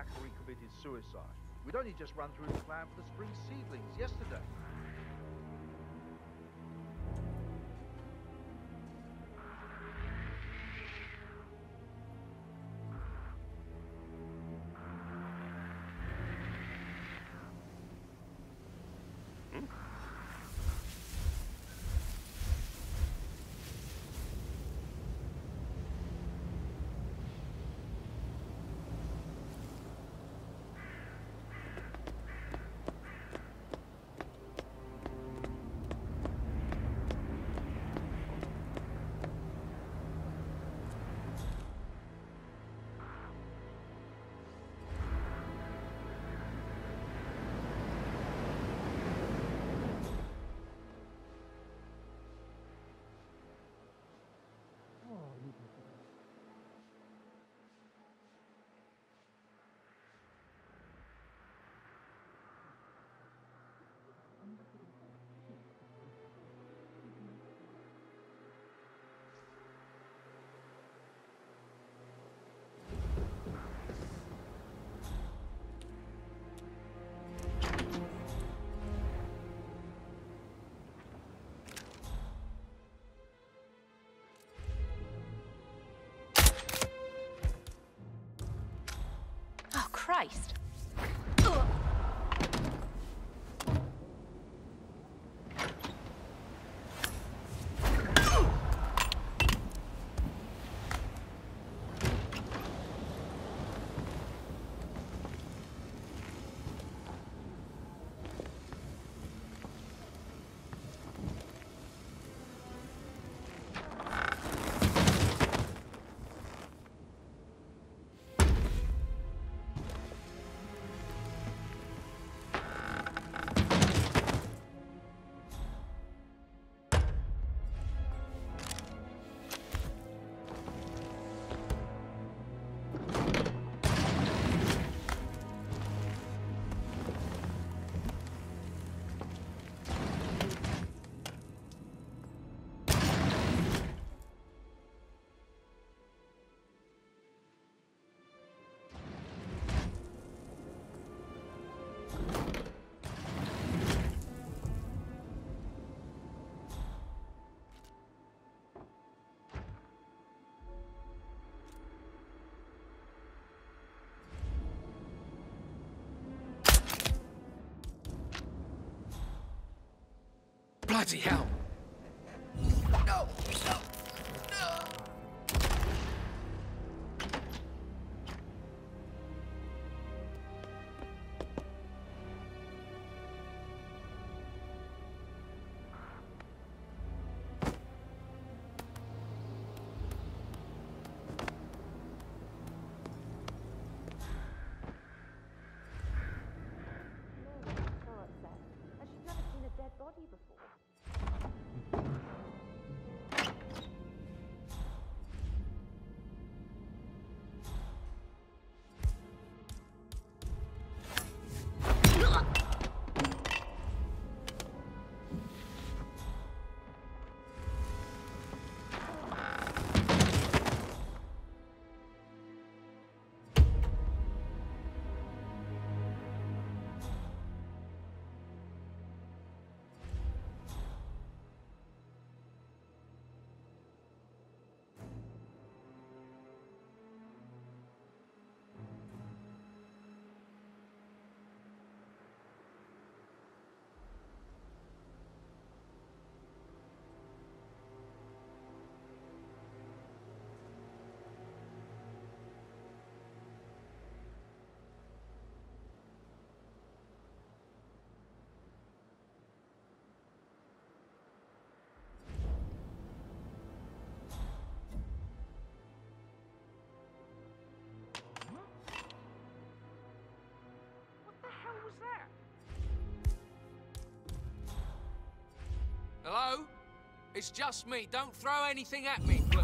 Zachary committed suicide. We'd only just run through the plan for the spring seedlings yesterday. Christ. Bloody hell! No! No! dead body before. Hello? It's just me. Don't throw anything at me. Look,